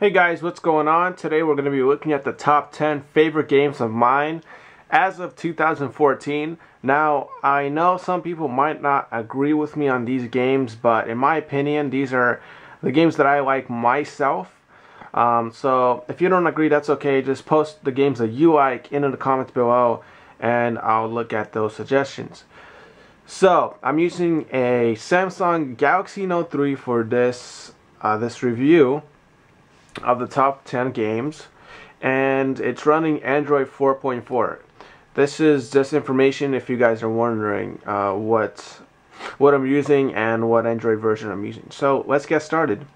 Hey guys, what's going on? Today we're going to be looking at the top 10 favorite games of mine as of 2014. Now, I know some people might not agree with me on these games, but in my opinion, these are the games that I like myself. Um, so if you don't agree, that's okay. Just post the games that you like into the comments below and I'll look at those suggestions. So, I'm using a Samsung Galaxy Note 3 for this, uh, this review of the top 10 games and it's running Android 4.4 this is just information if you guys are wondering uh, what what I'm using and what Android version I'm using. So let's get started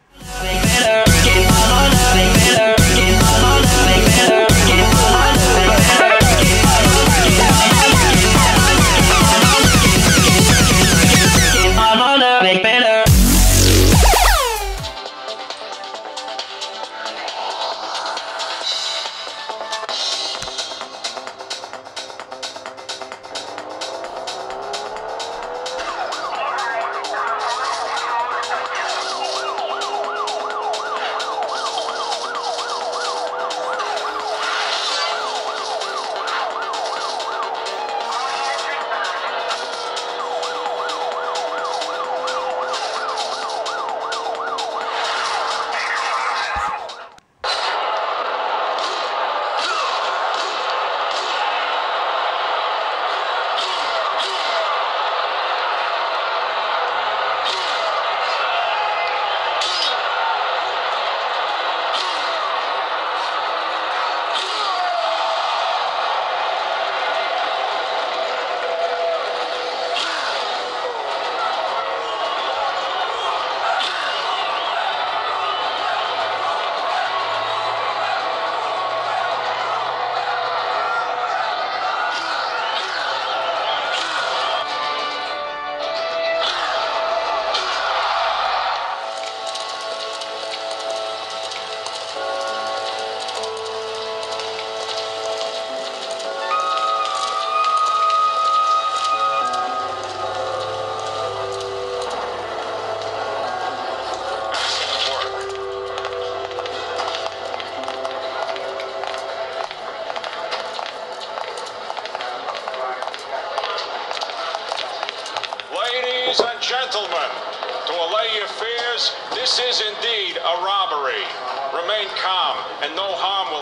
gentlemen, to allay your fears, this is indeed a robbery. Remain calm and no harm